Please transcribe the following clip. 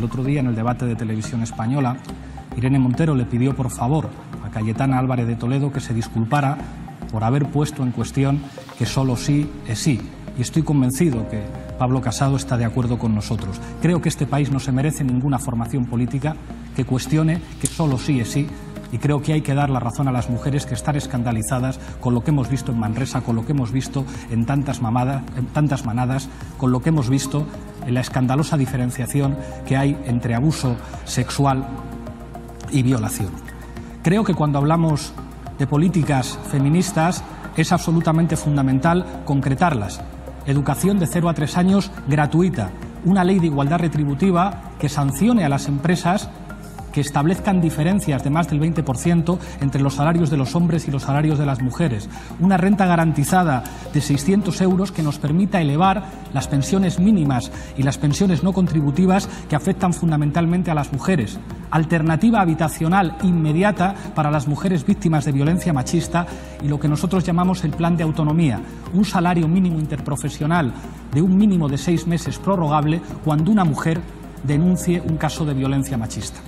El otro día en el debate de televisión española, Irene Montero le pidió por favor a Cayetana Álvarez de Toledo que se disculpara por haber puesto en cuestión que solo sí es sí. Y estoy convencido que Pablo Casado está de acuerdo con nosotros. Creo que este país no se merece ninguna formación política que cuestione que solo sí es sí y creo que hay que dar la razón a las mujeres que están escandalizadas con lo que hemos visto en Manresa, con lo que hemos visto en tantas, mamadas, en tantas manadas, con lo que hemos visto la escandalosa diferenciación que hay entre abuso sexual y violación. Creo que cuando hablamos de políticas feministas es absolutamente fundamental concretarlas. Educación de 0 a 3 años gratuita, una ley de igualdad retributiva que sancione a las empresas que establezcan diferencias de más del 20% entre los salarios de los hombres y los salarios de las mujeres, una renta garantizada de 600 euros que nos permita elevar las pensiones mínimas y las pensiones no contributivas que afectan fundamentalmente a las mujeres, alternativa habitacional inmediata para las mujeres víctimas de violencia machista y lo que nosotros llamamos el plan de autonomía, un salario mínimo interprofesional de un mínimo de seis meses prorrogable cuando una mujer denuncie un caso de violencia machista.